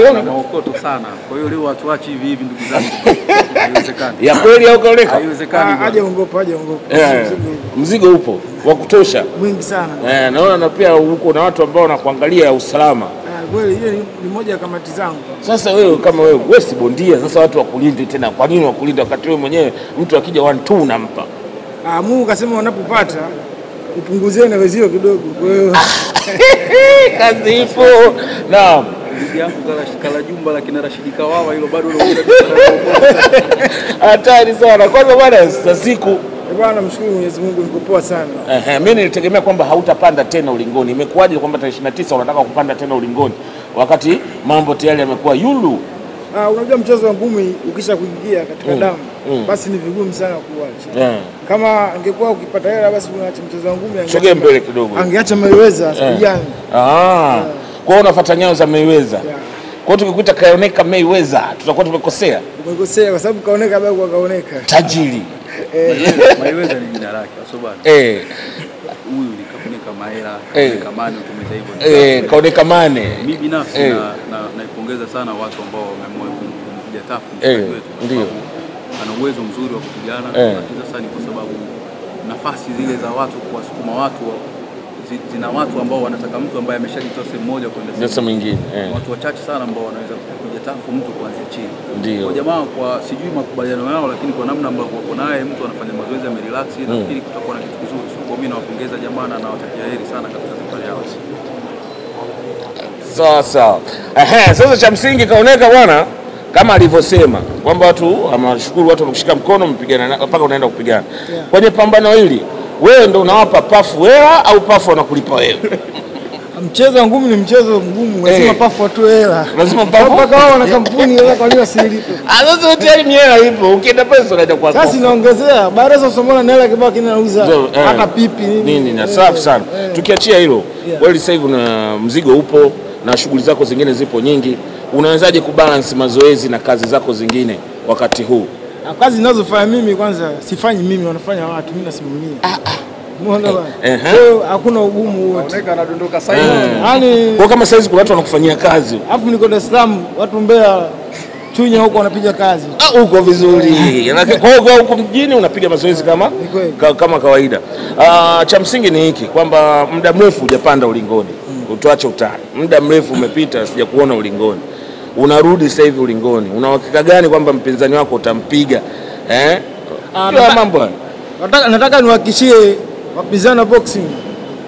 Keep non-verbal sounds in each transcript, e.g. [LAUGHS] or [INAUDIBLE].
na maokoto sana. Kwa hiyo leo watuachi hivi hivi, ndugu zangu, haiwezekani, ya kweli au kaoleka? haiwezekani Aje ongopa, aje ongopa. Eh, mzigo upo wa kutosha. Mwingi sana. Eh, naona na pia huko na watu ambao wanakuangalia usalama. Ah, Kweli hiyo ni, moja ya kamati zangu. Sasa wewe kama wewe wewe si bondia, sasa watu wakulinde tena. Kwa nini wakulinde wakati wewe mwenyewe mtu akija one two unampa? Ah, Mungu kasema wanapopata upunguzie na wezio kidogo. Kwa hiyo [LAUGHS] Kazi ipo. Naam. Ndugu yangu kala, kala jumba la kina Rashidi Kawawa hilo bado [LAUGHS] Hatari sana. Kwanza bwana za siku eh, bwana, mshukuru Mwenyezi Mungu, niko poa sana. Ehe, mimi nilitegemea kwamba hautapanda tena ulingoni. Imekuwaje kwamba tarehe 29 unataka kupanda tena ulingoni wakati mambo tayari yamekuwa yulu? Ah, unajua mchezo wa ngumi ukisha kuingia katika mm. damu mm. basi ni vigumu sana kuacha. Yeah. Kama angekuwa ukipata hela basi unaacha mchezo wa ngumi, angeacha- Sogea mbele kidogo. angeacha Mayweather asipigane. Ah. Kwa hiyo unafuata nyayo za Mayweather. Yeah. Kwa hiyo tukikuita kaoneka Mayweather tutakuwa tumekosea. Tumekosea kwa sababu kaoneka bado kwa kaoneka. Tajiri. [LAUGHS] Mayweather ni jina lake, sio bwana. Eh, Huyu ni Kaoneka mahela, Kaoneka kamani utumeza hivyo. eh, kaoneka mane. Mimi binafsi Eh. na, na, naipongeza sana watu ambao wameamua kum- kumpiga tafu Eh, mchezaji wetu ndio. ana uwezo mzuri wa kupigana, Eh. lakini sasa ni kwa sababu nafasi zile za watu kuwasukuma watu zina watu ambao wanataka mtu ambaye ameshajitoa sehemu moja kwenda sehemu mwingine. Eh. watu wachache sana ambao wanaweza kujitafu tafu mtu kuanzia chini. Ndio. Kwa jamaa kwa sijui makubaliano yao, lakini kwa namna ambavyo wako naye, mtu anafanya mazoezi amerelax, nafikiri kutakuwa na kitu kizuri. So kwa mimi nawapongeza jamaa na nawatakia heri sana katika safari yao. Sawa sawa. Ehe, sasa cha msingi kaoneka bwana kama alivyosema kwamba watu amashukuru watu wamekushika mkono mpigana na- mpaka unaenda kupigana. Yeah. Kwenye pambano hili wewe ndo unawapa pafu hela au pafu wanakulipa wewe? Mchezo wa ngumi ni mchezo mgumu, lazima hey. pafu watoe hela. Lazima pafu. Mpaka wao wana kampuni hela, kwa nini wasilipe? Ah, sasa tayari hela ipo. Ukienda pesa unaenda kwa Sasa inaongezea baada ya somona na hela kibao kinauza eh. hata pipi nini. nini na Eh, safi sana. eh. Tukiachia hilo, wewe sasa hivi una mzigo upo na shughuli zako zingine zipo nyingi. Unawezaje kubalance mazoezi na kazi zako zingine wakati huu? Na kazi ninazofanya mimi kwanza sifanyi mimi, wanafanya watu, mimi nasimamia. Umeona bwana? Kwa hiyo hakuna ugumu wote. Oneka anadondoka sasa Yaani Kwa kama saizi kuna watu wanakufanyia kazi alafu niko Dar es Salaam, watu Mbeya Chunya huko wanapiga kazi. Ah, huko vizuri [LAUGHS] Lakini kwa hiyo huko mjini unapiga mazoezi kama ka, kama kawaida. Ah, cha msingi ni hiki kwamba muda mrefu hujapanda ulingoni, utuache utani. Muda mrefu umepita, sijakuona ulingoni, unarudi sasa hivi ulingoni. Una uhakika gani kwamba mpinzani wako utampiga eh? Kila Ndio mambo. Nataka, nataka niwahakikishie wapinzani wa boxing,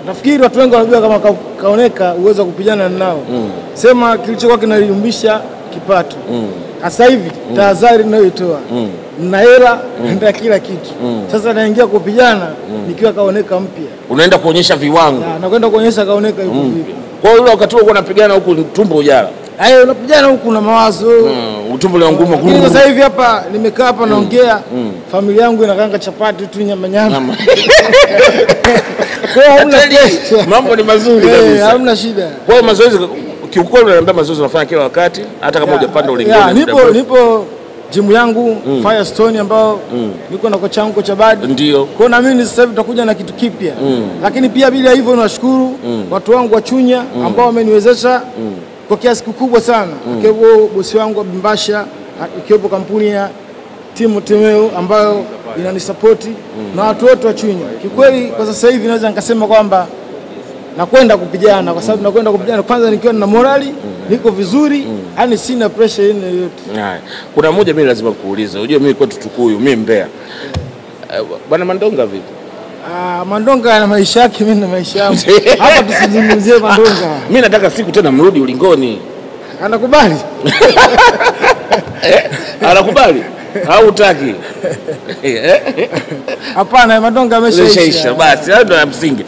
nafikiri watu wengi wanajua kama ka, kaoneka uwezo wa kupigana nao mm. Sema kilichokuwa kinayumbisha kipato mm. Sasa hivi tahadhari ninayoitoa mm. na hela na kila kitu mm. sasa naingia kupigana mm. nikiwa kaoneka mpya Unaenda kuonyesha viwango. Na- kwenda kuonyesha kaoneka yuko vipi. Kwa hiyo wakati huo unapigana huku tumbo ujala. Hayo unapigana huku na mawazo Mm, utumbo ule ngumu ngumu. sasa hivi hapa nimekaa hapa naongea, familia yangu inakanga chapati tu nyama nyama, kwa hamna. Mambo ni mazuri Eh, kabisa. hamna shida. Kwa hiyo mazoezi kiukweli, unaniambia mazoezi unafanya kila wakati, hata kama hujapanda ulingoni. Nipo nipo jimu yangu Firestone ambao niko na kocha wangu kocha Badi. Ndio. Kwa na mimi sasa hivi tutakuja na kitu kipya. Lakini pia bila hivyo nashukuru watu wangu wa Chunya ambao wameniwezesha kwa kiasi kikubwa sana. mm. akiwepo bosi wangu Abimbasha, Bimbasha, ikiwepo kampuni ya timu Temeo ambayo inanisapoti na watu wote wa Chunya. Kikweli kwa sasa hivi naweza nikasema kwamba nakwenda kupigana kwa sababu nakwenda kupigana kwanza nikiwa na morali, niko vizuri, yani sina pressure aina yoyote. Kuna moja mimi lazima kuuliza. Unajua mimi kwetu Tukuyu, mimi Mbeya. Yeah. Bwana Mandonga vipi? Ah, Mandonga ana maisha yake, mimi na maisha yangu. [LAUGHS] Hapa tusizungumzie Mandonga. Mimi nataka siku tena mrudi ulingoni. Anakubali? [LAUGHS] Eh? Anakubali? Au utaki? Eh? [LAUGHS] Hapana, Mandonga ameshaisha. basi, hayo ndio ya msingi.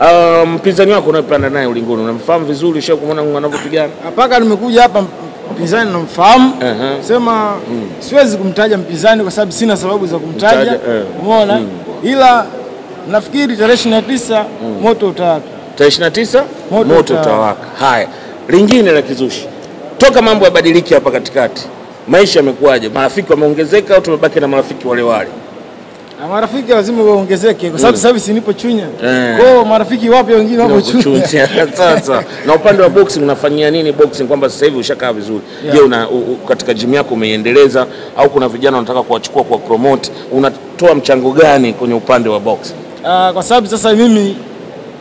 mpinzani Mpinzani wako unayepanda naye ulingoni, unamfahamu vizuri, usha kumwona anavyopigana? Mpaka nimekuja hapa mpinzani namfahamu. uh -huh. Sema mm. siwezi kumtaja mpinzani kwa sababu sina sababu za kumtaja. umeona eh. mm. Ila nafikiri tarehe 29 moto utawaka. Tarehe 29 Moto moto utawaka. Haya, lingine la kizushi, toka mambo yabadiliki hapa katikati, maisha yamekuwaje? Marafiki wameongezeka au tumebaki na marafiki wale wale? Na marafiki lazima waongezeke kwa sababu sasa hivi nipo Chunya. Eh. Kwa hiyo marafiki wapya wengine wapo Chunya. [LAUGHS] Sasa na upande wa boxing unafanyia nini boxing, kwamba sasa hivi ushakaa vizuri? Je, yeah. una u, u, katika gym yako umeiendeleza au kuna vijana wanataka kuwachukua kwa promote, unatoa mchango gani kwenye upande wa boxing? Ah, kwa sababu sasa mimi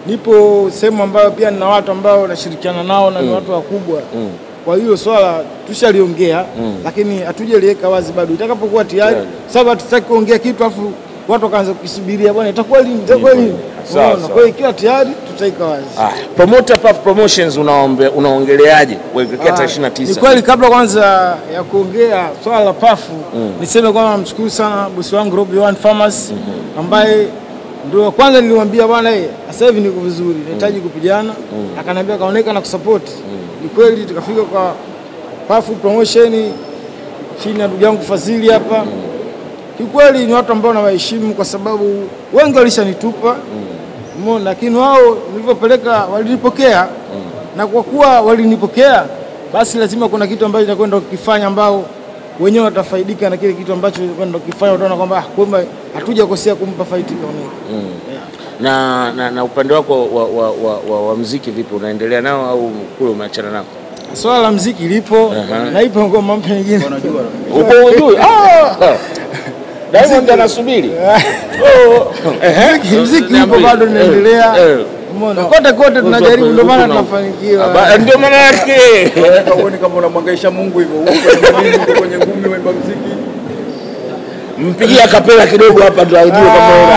nipo sehemu ambayo pia nina watu ambao nashirikiana nao na ni watu wakubwa. mm. Kwa hiyo swala tushaliongea mm. lakini hatujaliweka wazi bado. Itakapokuwa tayari, Yeah. sababu hatutaki kuongea kitu afu watu wakaanza kukisubiria, bwana itakuwa lini? Itakuwa lini? Unaona? Kwa hiyo ikiwa tayari tutaika wazi. Ah, promoter Puff Promotions unaombe unaongeleaje kuelekea Ah, tarehe Ni kweli kabla kwanza ya kuongea swala la mm. niseme kwamba namshukuru sana bosi wangu Rob One Farmers mm -hmm. ambaye ndio wa kwanza nilimwambia bwana, eh, sasa hivi niko vizuri, nahitaji kupigana. Akaniambia kaoneka na kusupport. Ni kweli tukafika kwa Pafu Promotion chini ya ndugu yangu fazili hapa. Kiukweli ni watu ambao nawaheshimu kwa sababu wengi walishanitupa umeona, lakini wao nilivyopeleka walinipokea. Na kwa kuwa walinipokea, basi lazima kuna kitu ambacho nitakwenda kukifanya ambao wenyewe watafaidika na kile kitu ambacho ndio kifanya, utaona kwamba ah, kwamba hatujakosea kumpa faiti kaoneka. Na, na, na upande wako wa, wa, wa, wa, wa mziki vipi, unaendelea nao au kule umeachana nao? Swala la mziki lipo na ipo ngoma mpya nyingine. Unajua Uko ujui? Ah! Diamond anasubiri. [LAUGHS] Oh. Mziki- Mziki upo bado inaendelea. eh. Umeona, kote kote tunajaribu, ndio maana tunafanikiwa. Ndio maana yake. Uone kama unamwangaisha Mungu hivyo. Uko kwenye ngumi waimba muziki. Mpigia kapela kidogo hapa ndo ajue kama una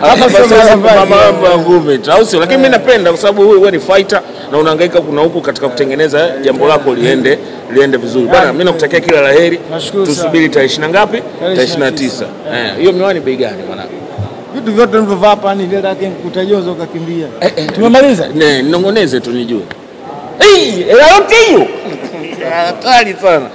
[LAUGHS] hapa sasa mama ya ngumi au sio? Lakini mimi napenda kwa sababu wewe ni fighter na unahangaika kuna huku katika kutengeneza jambo lako liende liende vizuri. Bwana, mimi nakutakia kila la heri. Nashukuru sana. Tusubiri tarehe 20 ngapi? Tarehe 29. 29. Eh, hiyo miwani bei gani mwanangu? Vitu vyote nilivyovaa hapa ni vile lakini kutajoza ukakimbia. Tumemaliza? Ne, nongoneze tu nijue. Eh, hey, yote hiyo. Hatari sana.